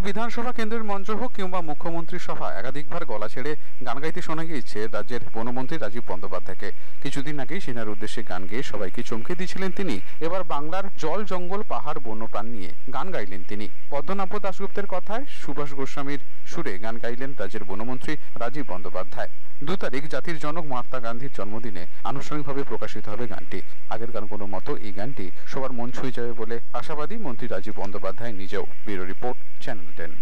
একটি বিধানসভা কেন্দ্রের মঞ্চ হোক কিংবা মুখ্যমন্ত্রীর সভা একাধিকবার গলা ছেড়ে গান গাইতে শোনা গিয়েছে রাজ্যের বনমন্ত্রী রাজীব বন্দ্যোপাধ্যায়কে। কিছুদিন আগেই সেনার উদ্দেশ্যে গান গেয়ে সবাইকে চমকে দিয়েছিলেন তিনি। এবার বাংলার জল, জঙ্গল, পাহাড়, বন্যপ্রাণ নিয়ে গান গাইলেন তিনি। পদ্মনাভ দাশগুপ্তের কথায় সুভাষ গোস্বামীর সুরে গান গাইলেন রাজ্যের বনমন্ত্রী রাজীব বন্দ্যোপাধ্যায়। দু তারিখ জাতির জনক মহাত্মা গান্ধীর জন্মদিনে আনুষ্ঠানিকভাবে প্রকাশিত হবে গানটি। মতো এই গানটি সবার মন ছুঁয়ে যাবে বলে আশাবাদী মন্ত্রী রাজীব বন্দ্যোপাধ্যায় নিজেও। Bureau report, channel ten.